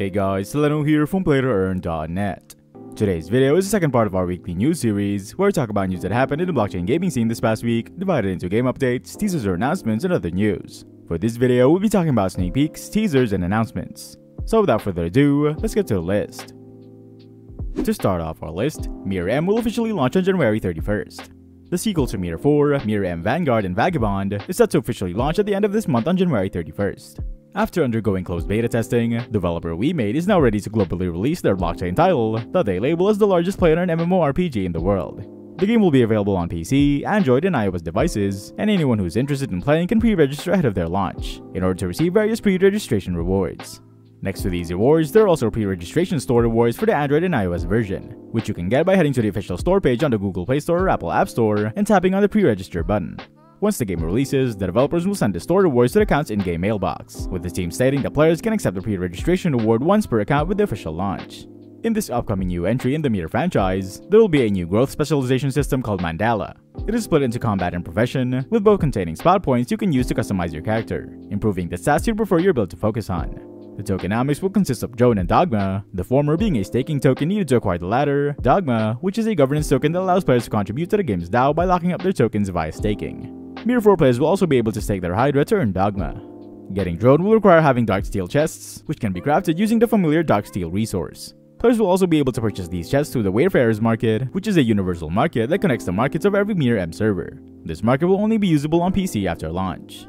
Hey guys, Soleno here from PlayToEarn.net. Today's video is the second part of our weekly news series, where we talk about news that happened in the blockchain gaming scene this past week, divided into game updates, teasers or announcements, and other news. For this video, we'll be talking about sneak peeks, teasers, and announcements. So without further ado, let's get to the list. To start off our list, MIR M will officially launch on January 31st. The sequel to Mirror 4, MIR M Vanguard and Vagabond, is set to officially launch at the end of this month on January 31st. After undergoing closed beta testing, developer WeMade is now ready to globally release their blockchain title that they label as the largest player in MMORPG in the world. The game will be available on PC, Android, and iOS devices, and anyone who's interested in playing can pre-register ahead of their launch, in order to receive various pre-registration rewards. Next to these rewards, there are also pre-registration store rewards for the Android and iOS version, which you can get by heading to the official store page on the Google Play Store or Apple App Store and tapping on the pre-register button. Once the game releases, the developers will send the store rewards to the account's in-game mailbox, with the team stating that players can accept the pre-registration reward once per account with the official launch. In this upcoming new entry in the MIR franchise, there will be a new growth specialization system called Mandala. It is split into combat and profession, with both containing spot points you can use to customize your character, improving the stats you prefer your build to focus on. The tokenomics will consist of Drone and Dogma, the former being a staking token needed to acquire the latter, Dogma, which is a governance token that allows players to contribute to the game's DAO by locking up their tokens via staking. MIR4 players will also be able to stake their Hydra to earn Dogma. Getting Drone will require having Dark Steel chests, which can be crafted using the familiar Dark Steel resource. Players will also be able to purchase these chests through the Wayfarers Market, which is a universal market that connects the markets of every MIR M server. This market will only be usable on PC after launch.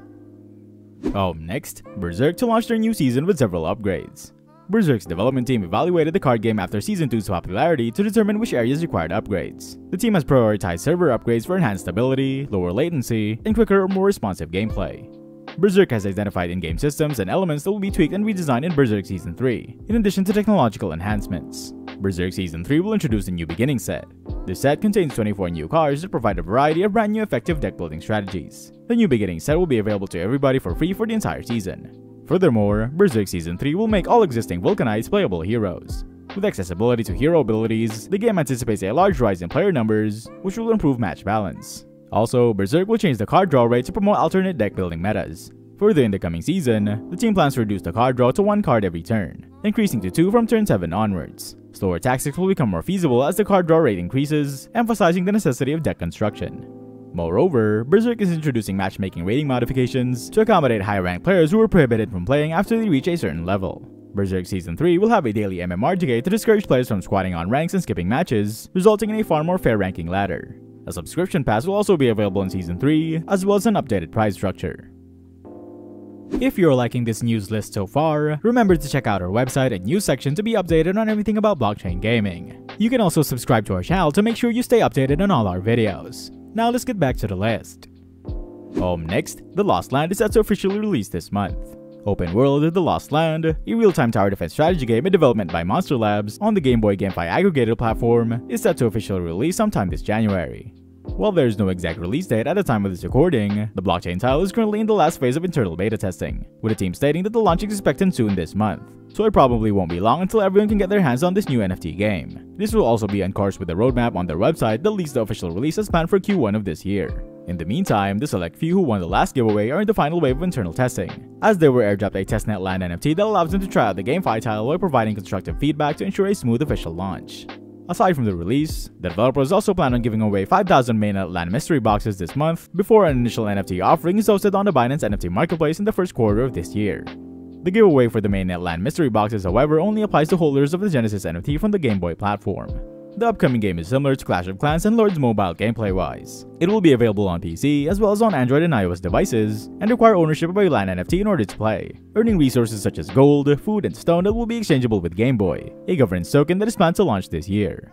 Oh, next, Berserk to launch their new season with several upgrades. Berserk's development team evaluated the card game after Season 2's popularity to determine which areas required upgrades. The team has prioritized server upgrades for enhanced stability, lower latency, and quicker or more responsive gameplay. Berserk has identified in-game systems and elements that will be tweaked and redesigned in Berserk Season 3, in addition to technological enhancements. Berserk Season 3 will introduce a new beginning set. This set contains 24 new cards that provide a variety of brand new effective deck building strategies. The new beginning set will be available to everybody for free for the entire season. Furthermore, Berserk Season 3 will make all existing Vulcanites playable heroes. With accessibility to hero abilities, the game anticipates a large rise in player numbers, which will improve match balance. Also, Berserk will change the card draw rate to promote alternate deck building metas. Further in the coming season, the team plans to reduce the card draw to one card every turn, increasing to two from turn 7 onwards. Slower tactics will become more feasible as the card draw rate increases, emphasizing the necessity of deck construction. Moreover, Berserk is introducing matchmaking rating modifications to accommodate high-ranked players who were prohibited from playing after they reach a certain level. Berserk Season 3 will have a daily MMR decay to discourage players from squatting on ranks and skipping matches, resulting in a far more fair ranking ladder. A subscription pass will also be available in Season 3, as well as an updated prize structure. If you're liking this news list so far, remember to check out our website and news section to be updated on everything about blockchain gaming. You can also subscribe to our channel to make sure you stay updated on all our videos. Now let's get back to the list. Um, next, The Lost Land is set to officially release this month. Open World The Lost Land, a real-time tower defense strategy game in development by Monster Labs on the Game Boy GameFi aggregator platform, is set to officially release sometime this January. While there is no exact release date at the time of this recording, the blockchain tile is currently in the last phase of internal beta testing, with the team stating that the launch is expected soon this month, so it probably won't be long until everyone can get their hands on this new NFT game. This will also be on course with the roadmap on their website that leads the official release as planned for Q1 of this year. In the meantime, the select few who won the last giveaway are in the final wave of internal testing, as they were airdropped a testnet land NFT that allows them to try out the GameFi tile while providing constructive feedback to ensure a smooth official launch. Aside from the release, the developers also plan on giving away 5,000 mainnet land mystery boxes this month before an initial NFT offering is hosted on the Binance NFT marketplace in the first quarter of this year. The giveaway for the mainnet land mystery boxes, however, only applies to holders of the Genesis NFT from the Game Boy platform. The upcoming game is similar to Clash of Clans and Lords Mobile gameplay-wise. It will be available on PC as well as on Android and iOS devices, and require ownership of a LAN NFT in order to play, earning resources such as gold, food, and stone that will be exchangeable with Game Boy, a governance token that is planned to launch this year.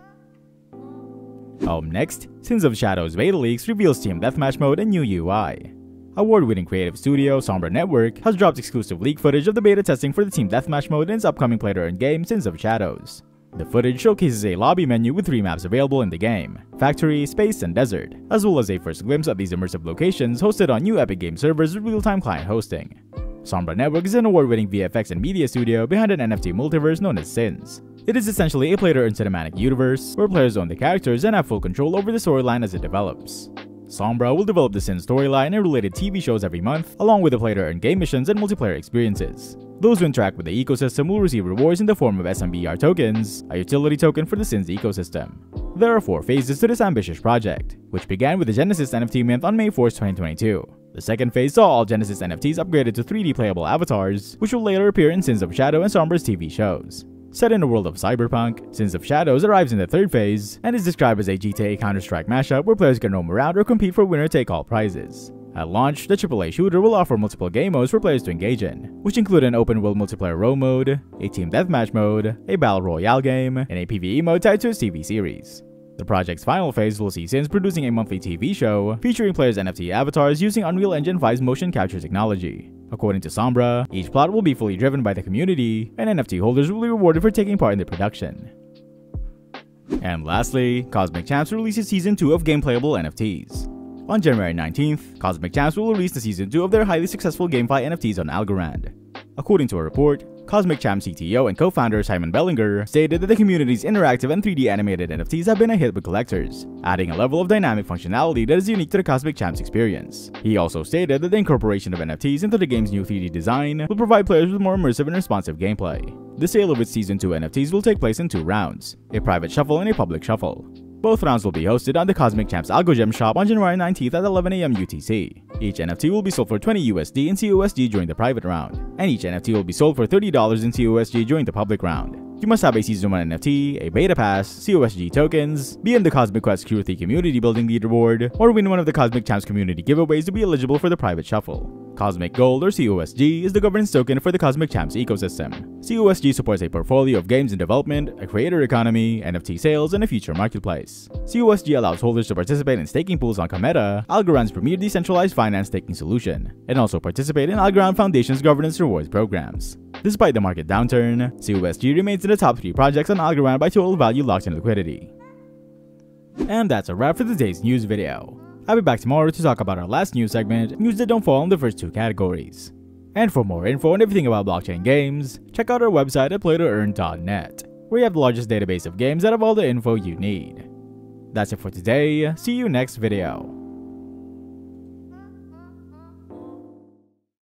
Um, next, Sins of Shadows beta leaks reveals Team Deathmatch mode and new UI. Award-winning creative studio Sombra Network has dropped exclusive leak footage of the beta testing for the Team Deathmatch mode in its upcoming play-to-earn game Sins of Shadows. The footage showcases a lobby menu with three maps available in the game, Factory, Space, and Desert, as well as a first glimpse of these immersive locations hosted on new Epic Game servers with real-time client hosting. Sombra Network is an award-winning VFX and media studio behind an NFT multiverse known as Sins. It is essentially a play-to-earn cinematic universe, where players own the characters and have full control over the storyline as it develops. Sombra will develop the Sins storyline and related TV shows every month, along with the player-earned game missions and multiplayer experiences. Those who interact with the ecosystem will receive rewards in the form of SMBR tokens, a utility token for the Sin's ecosystem. There are four phases to this ambitious project, which began with the Genesis NFT mint on May 4, 2022. The second phase saw all Genesis NFTs upgraded to 3D playable avatars, which will later appear in Sins of Shadow and Sombra's TV shows. Set in a world of cyberpunk, Sins of Shadows arrives in the third phase and is described as a GTA Counter-Strike mashup where players can roam around or compete for winner-take-all prizes. At launch, the AAA shooter will offer multiple game modes for players to engage in, which include an open-world multiplayer row mode, a team deathmatch mode, a battle royale game, and a PvE mode tied to its TV series. The project's final phase will see Sins producing a monthly TV show featuring players' NFT avatars using Unreal Engine 5's motion capture technology. According to Sombra, each plot will be fully driven by the community, and NFT holders will be rewarded for taking part in the production. And lastly, Cosmic Champs releases Season 2 of gameplayable NFTs. On January 19th, Cosmic Champs will release the Season 2 of their highly successful GameFi NFTs on Algorand. According to a report, Cosmic Champ CTO and co-founder Simon Bellinger stated that the community's interactive and 3D animated NFTs have been a hit with collectors, adding a level of dynamic functionality that is unique to the Cosmic Champs experience. He also stated that the incorporation of NFTs into the game's new 3D design will provide players with more immersive and responsive gameplay. The sale of its Season 2 NFTs will take place in two rounds, a private shuffle and a public shuffle. Both rounds will be hosted on the Cosmic Champs Algogem shop on January 19th at 11am UTC. Each NFT will be sold for 20 USD in CUSD during the private round, and each NFT will be sold for $30 in CUSD during the public round. You must have a Season 1 NFT, a Beta Pass, COSG tokens, be in the Cosmic Quest Q3 Community Building Leaderboard, or win one of the Cosmic Champs community giveaways to be eligible for the private shuffle. Cosmic Gold or COSG, is the governance token for the Cosmic Champs ecosystem. COSG supports a portfolio of games in development, a creator economy, NFT sales, and a future marketplace. COSG allows holders to participate in staking pools on Cometa, Algorand's premier decentralized finance staking solution, and also participate in Algorand Foundation's governance rewards programs. Despite the market downturn, COSG remains in the top 3 projects on Algorand by total value locked in liquidity. And that's a wrap for today's news video. I'll be back tomorrow to talk about our last news segment, news that don't fall in the first two categories. And for more info on everything about blockchain games, check out our website at playtoearn.net, where you have the largest database of games that have all the info you need. That's it for today, see you next video.